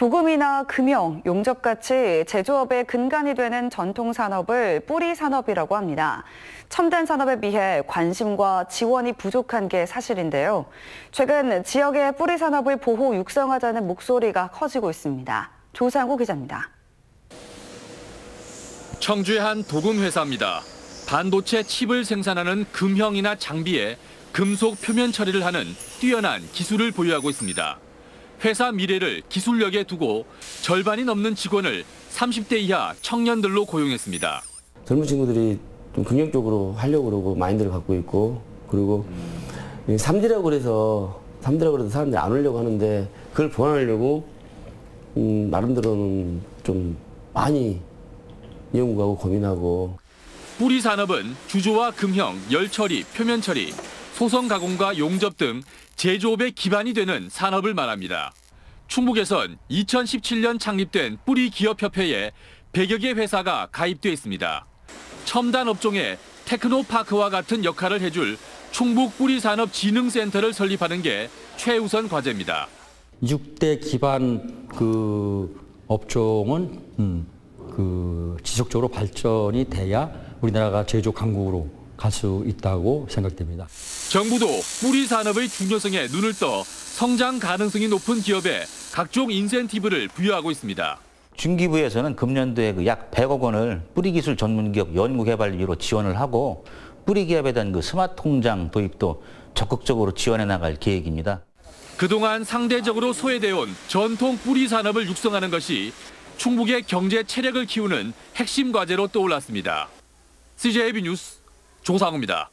도금이나 금형, 용접같이 제조업의 근간이 되는 전통 산업을 뿌리 산업이라고 합니다. 첨단 산업에 비해 관심과 지원이 부족한 게 사실인데요. 최근 지역의 뿌리 산업을 보호 육성하자는 목소리가 커지고 있습니다. 조상구 기자입니다. 청주의 한 도금 회사입니다. 반도체 칩을 생산하는 금형이나 장비에 금속 표면 처리를 하는 뛰어난 기술을 보유하고 있습니다. 회사 미래를 기술력에 두고 절반이 넘는 직원을 30대 이하 청년들로 고용했습니다. 젊은 친구들이 좀 긍정적으로 하려고 그러고 마인드를 갖고 있고 그리고 이 3D라고 그래서 3D라고 그래서 사람들이 안 오려고 하는데 그걸 보완하려고 음, 나름대로는 좀 많이 연구하고 고민하고 뿌리 산업은 주조와 금형, 열처리, 표면 처리, 소성 가공과 용접 등 제조업의 기반이 되는 산업을 말합니다. 충북에선 2017년 창립된 뿌리 기업협회에 100여 개 회사가 가입돼 있습니다. 첨단 업종의 테크노파크와 같은 역할을 해줄 충북 뿌리산업진흥센터를 설립하는 게 최우선 과제입니다. 6대 기반 그 업종은 음, 그 지속적으로 발전이 돼야 우리나라가 제조 강국으로 갈 수 있다고 생각됩니다. 정부도 뿌리 산업의 중요성에 눈을 떠 성장 가능성이 높은 기업에 각종 인센티브를 부여하고 있습니다. 중기부에서는 금년도에 그약 100억 원을 뿌리 기술 전문 기업 연구 개발비로 지원을 하고 뿌리 기업에 대한 그 스마트 통장 도입도 적극적으로 지원해 나갈 계획입니다. 그동안 상대적으로 소외되어 온 전통 뿌리 산업을 육성하는 것이 충북의 경제 체력을 키우는 핵심 과제로 떠올랐습니다. CJB 뉴스 조상우입니다.